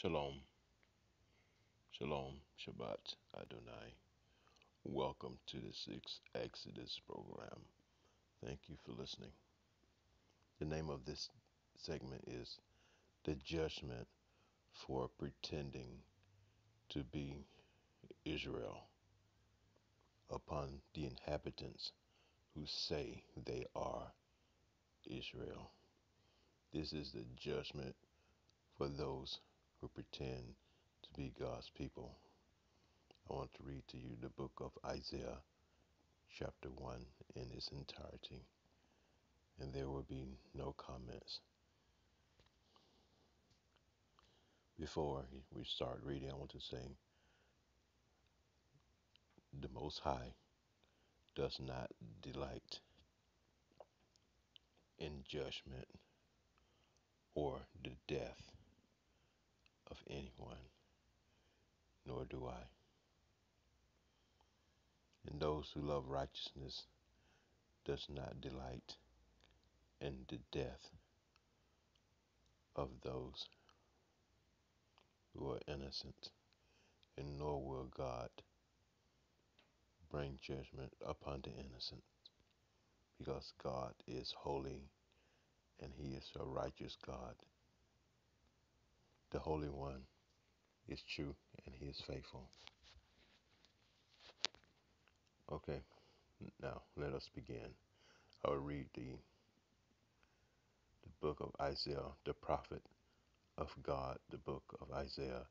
Shalom, Shalom, Shabbat, Adonai. Welcome to the Sixth Exodus program. Thank you for listening. The name of this segment is The Judgment for Pretending to be Israel upon the inhabitants who say they are Israel. This is the judgment for those who pretend to be God's people. I want to read to you the book of Isaiah, chapter 1, in its entirety, and there will be no comments. Before we start reading, I want to say the Most High does not delight in judgment or the death of anyone, nor do I. And those who love righteousness does not delight in the death of those who are innocent, and nor will God bring judgment upon the innocent, because God is holy and He is a righteous God. The Holy One is true and He is faithful. Okay, now let us begin. I will read the the book of Isaiah, the prophet of God, the book of Isaiah,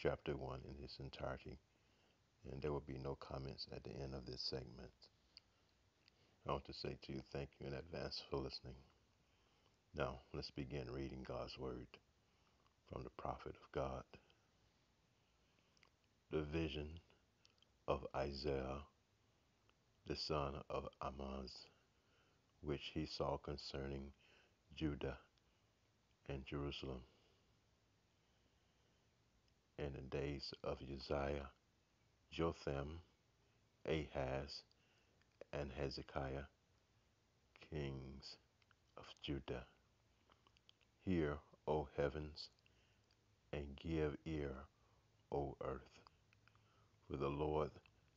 chapter 1 in its entirety. And there will be no comments at the end of this segment. I want to say to you, thank you in advance for listening. Now, let's begin reading God's word from the prophet of God. The vision of Isaiah, the son of Amoz, which he saw concerning Judah and Jerusalem in the days of Uzziah, Jotham, Ahaz, and Hezekiah, kings of Judah. Hear, O heavens, and give ear, O earth, for the Lord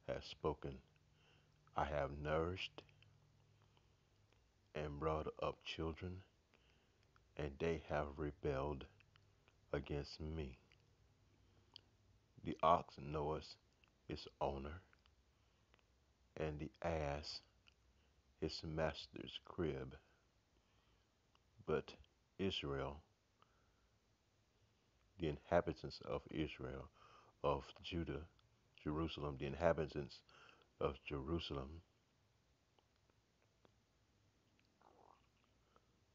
has spoken. I have nourished and brought up children, and they have rebelled against me. The ox knoweth his owner, and the ass his master's crib. But Israel, the inhabitants of Israel, of Judah, Jerusalem, the inhabitants of Jerusalem,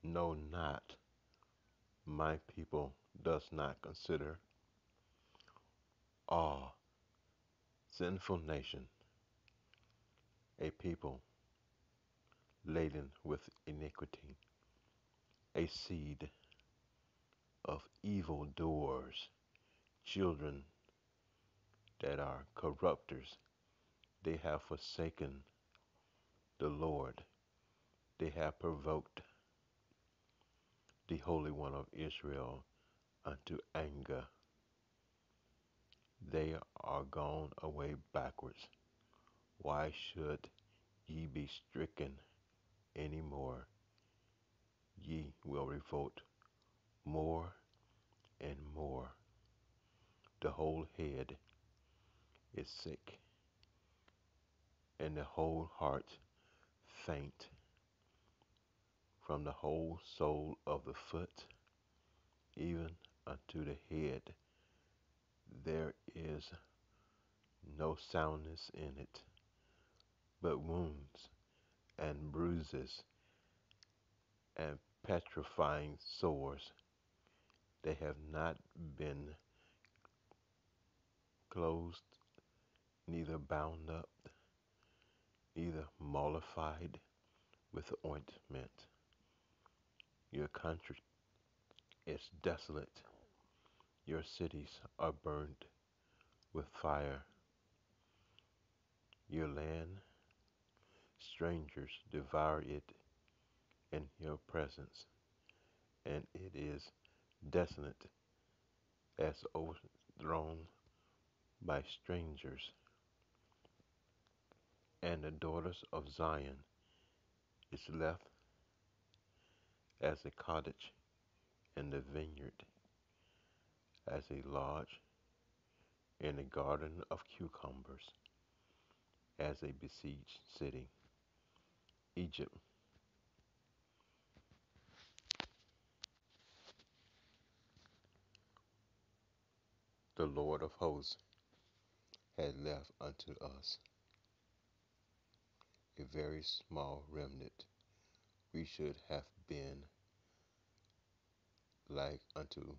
know not, my people does not consider, all sinful nation, a people laden with iniquity, a seed of evil doers, children that are corrupters. They have forsaken the Lord. They have provoked the Holy One of Israel unto anger. They are gone away backwards. Why should ye be stricken any more? Ye will revolt more and more. The whole head is sick, and the whole heart faint. From the whole sole of the foot even unto the head, there is no soundness in it, but wounds and bruises and petrifying sores. They have not been closed, neither bound up, neither mollified with ointment. Your country is desolate, your cities are burned with fire. Your land, strangers devour it in your presence, and it is desolate as overthrown by strangers, and the daughters of Zion is left as a cottage in the vineyard, as a lodge in a garden of cucumbers, as a besieged city. Egypt, the Lord of hosts, had left unto us a very small remnant. We should have been like unto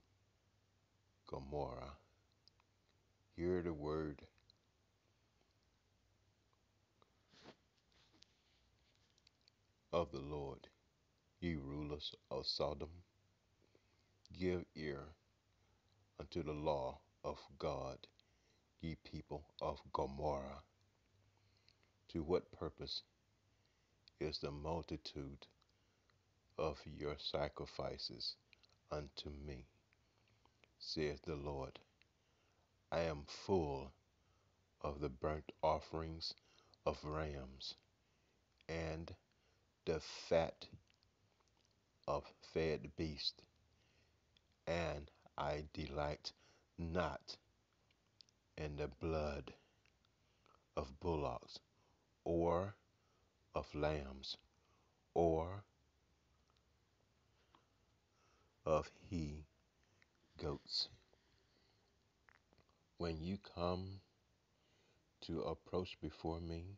Gomorrah. Hear the word of the Lord, ye rulers of Sodom. Give ear unto the law of God, ye people of Gomorrah. To what purpose is the multitude of your sacrifices unto me, saith the Lord? I am full of the burnt offerings of rams and the fat of fed beasts, and I delight not in the blood of bullocks or of lambs or of he goats. When you come to approach before me,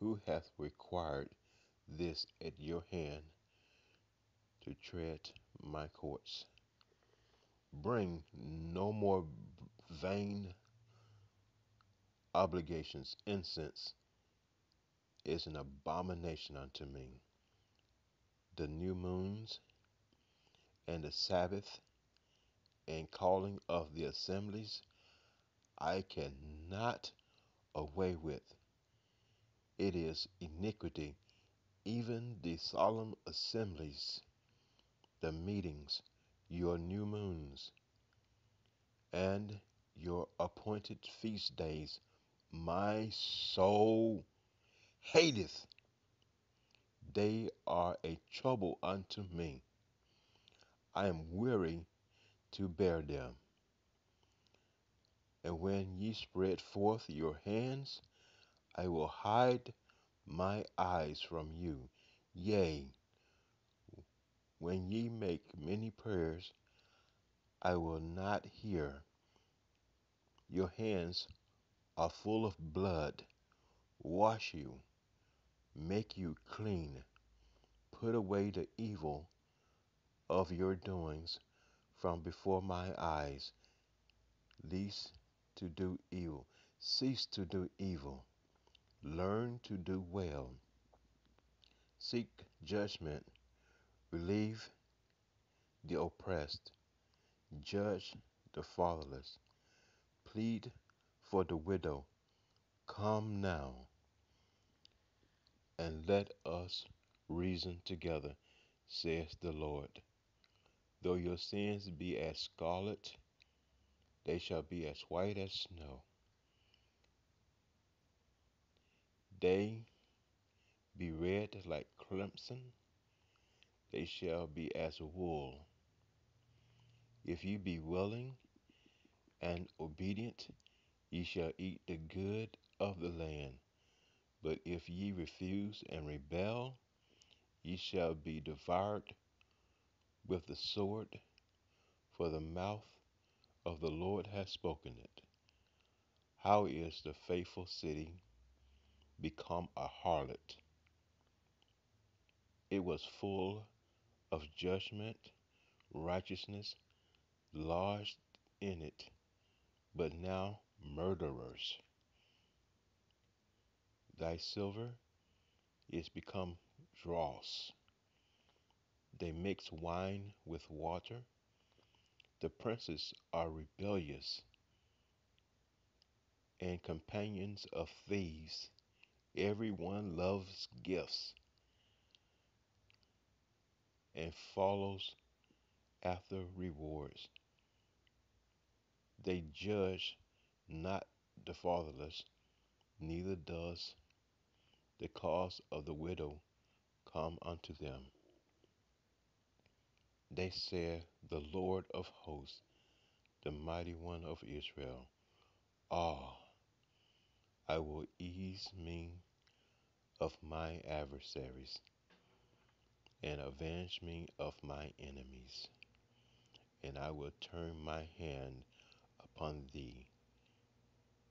who hath required this at your hand to tread my courts? Bring no more vain obligations. Incense is an abomination unto me. The new moons and the Sabbath and calling of the assemblies I cannot away with. It is iniquity, even the solemn assemblies, the meetings, your new moons, and your appointed feast days. My soul hateth. They are a trouble unto me. I am weary to bear them. And when ye spread forth your hands, I will hide my eyes from you. Yea, when ye make many prayers, I will not hear. Your hands are full of blood. Wash you, make you clean. Put away the evil of your doings from before my eyes. Cease to do evil. Cease to do evil. Learn to do well. Seek judgment. Relieve the oppressed. Judge the fatherless. Plead for the widow. Come now and let us reason together, saith the Lord. Though your sins be as scarlet, they shall be as white as snow. They be red like crimson, they shall be as wool. If ye be willing and obedient, ye shall eat the good of the land. But if ye refuse and rebel, ye shall be devoured with the sword, for the mouth of the Lord has spoken it. How is the faithful city become a harlot? It was full of judgment, righteousness lodged in it, but now murderers. Thy silver is become dross. They mix wine with water. The princes are rebellious and companions of thieves. Everyone loves gifts and follows after rewards. They judge not the fatherless, neither does the cause of the widow come unto them. They said, The Lord of hosts, the mighty one of Israel, Ah, I will ease me of my adversaries and avenge me of my enemies. And I will turn my hand upon thee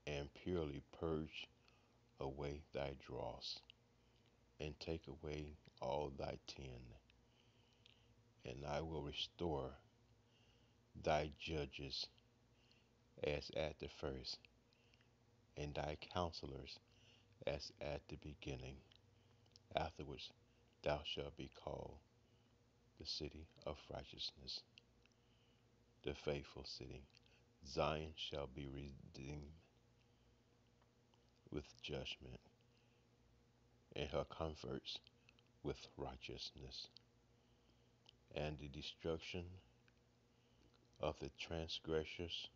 and purely purge away thy dross and take away all thy tin. And I will restore thy judges as at the first, and thy counselors as at the beginning. Afterwards thou shalt be called the city of righteousness, the faithful city. Zion shall be redeemed with judgment, and her comforts with righteousness. And the destruction of the transgressors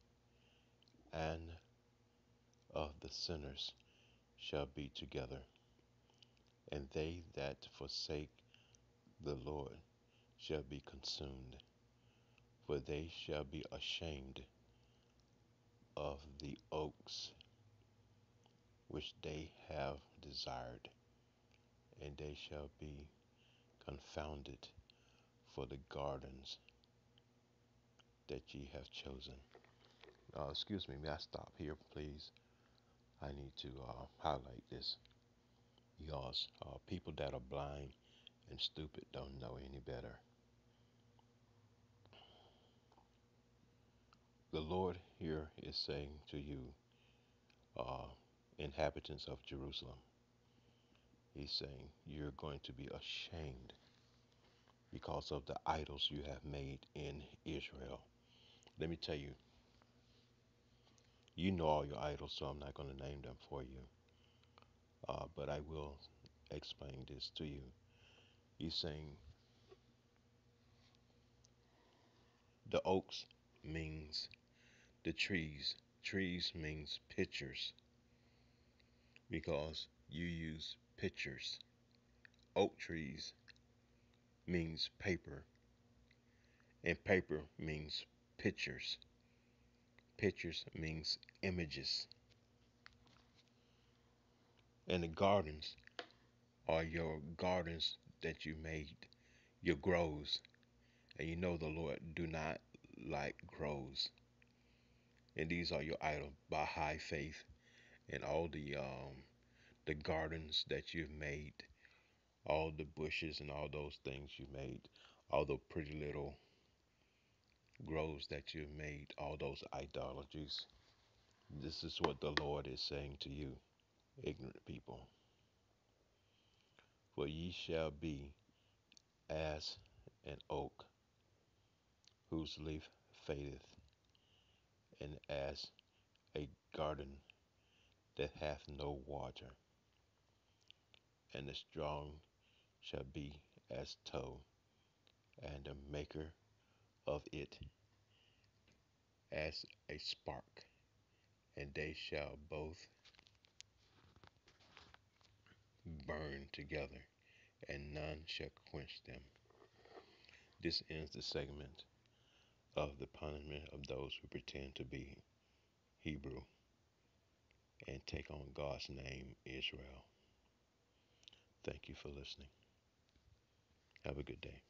and of the sinners shall be together, and they that forsake the Lord shall be consumed, for they shall be ashamed of the oaks which they have desired, and they shall be confounded for the gardens that ye have chosen. Uh, excuse me, may I stop here, please? I need to uh, highlight this because uh, people that are blind and stupid don't know any better. The Lord here is saying to you, uh, inhabitants of Jerusalem, He's saying, You're going to be ashamed because of the idols you have made in Israel. Let me tell you, you know all your idols, so I'm not going to name them for you. Uh, but I will explain this to you. He's saying, The oaks means the trees. Trees means pictures because you use pictures. Oak trees means paper, and paper means pictures. Pictures means images. And the gardens are your gardens that you made, your groves. And you know the Lord do not like groves. And these are your idols by high faith and all the um the gardens that you've made, all the bushes and all those things you made, all the pretty little groves that you've made, all those idolatries. This is what the Lord is saying to you, ignorant people. For ye shall be as an oak whose leaf fadeth, and as a garden that hath no water. And the strong shall be as tow, and the maker of it as a spark, and they shall both burn together, and none shall quench them. This ends the segment of the punishment of those who pretend to be Hebrew and take on God's name, Israel. Thank you for listening. Have a good day.